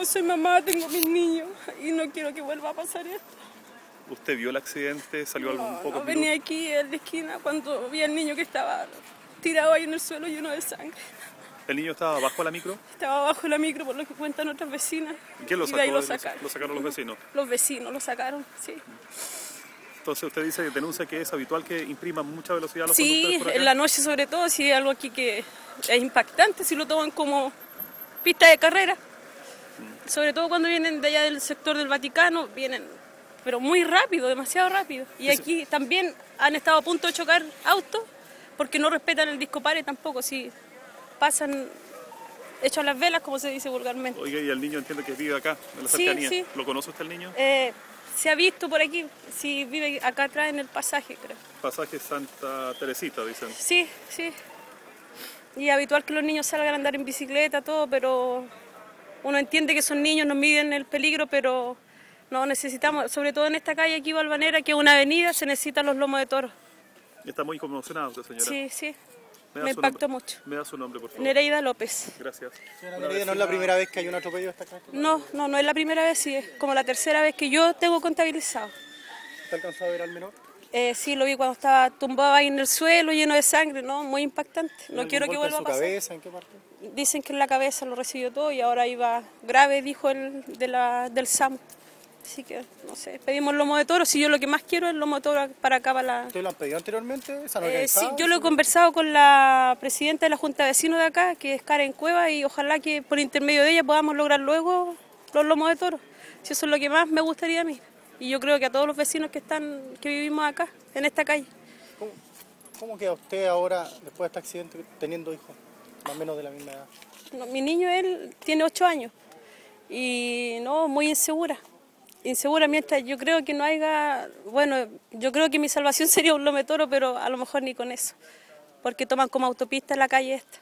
Yo soy mamá, tengo mis niños y no quiero que vuelva a pasar esto. ¿Usted vio el accidente? ¿Salió algún No, poco? no, venía aquí en la esquina cuando vi al niño que estaba tirado ahí en el suelo lleno de sangre. ¿El niño estaba bajo la micro? Estaba bajo la micro por lo que cuentan otras vecinas. ¿Y quién lo Y de sacó? ahí lo sacaron. lo sacaron los vecinos. Los vecinos lo sacaron, sí. Entonces usted dice que denuncia que es habitual que impriman mucha velocidad los Sí, conductores por acá. en la noche sobre todo, sí hay algo aquí que es impactante, si lo toman como pista de carrera. Sobre todo cuando vienen de allá del sector del Vaticano, vienen, pero muy rápido, demasiado rápido. Y aquí también han estado a punto de chocar autos porque no respetan el disco pare tampoco, si pasan hechos a las velas, como se dice vulgarmente. Oiga, y el niño entiende que vive acá, en la Sí, cercanía. sí. ¿Lo conoce usted el niño? Eh, se ha visto por aquí, si vive acá atrás en el pasaje, creo. Pasaje Santa Teresita, dicen. Sí, sí. Y es habitual que los niños salgan a andar en bicicleta, todo, pero uno entiende que son niños, no miden el peligro, pero no necesitamos, sobre todo en esta calle aquí, Balvanera, que es una avenida, se necesitan los lomos de toro. Está muy conmocionado usted, señora. Sí, sí. Me su impactó nombre- mucho. Me da su nombre, por favor. Nereida López. Gracias. Señora Nereida, no es la primera vez que hay un atropello hasta acá. No, no, no es la primera vez, sí, es como la tercera vez que yo tengo contabilizado. ¿Está alcanzado a ver al menor? Eh, sí, lo vi cuando estaba tumbado ahí en el suelo, lleno de sangre, ¿no? Muy impactante. No ¿Algún quiero que vuelva a pasar. cabeza? ¿En qué parte? Dicen que en la cabeza lo recibió todo y ahora iba grave, dijo el de la, del SAM. Así que, no sé, pedimos lomo de toro. Si yo lo que más quiero es lomo de toro para acá, para la... ¿Ustedes lo han pedido anteriormente? ¿Se han Eh, sí, yo lo he conversado con la presidenta de la Junta de Vecinos de acá, que es Karen Cueva, y ojalá que por intermedio de ella podamos lograr luego los lomos de toro. Si eso es lo que más me gustaría a mí. Y yo creo que a todos los vecinos que están, que vivimos acá, en esta calle. ¿Cómo, cómo queda usted ahora, después de este accidente, teniendo hijos más o menos de la misma edad? No, mi niño, él tiene ocho años y no, muy insegura. Insegura mientras yo creo que no haya, bueno, yo creo que mi salvación sería un lometoro, pero a lo mejor ni con eso, porque toman como autopista la calle esta.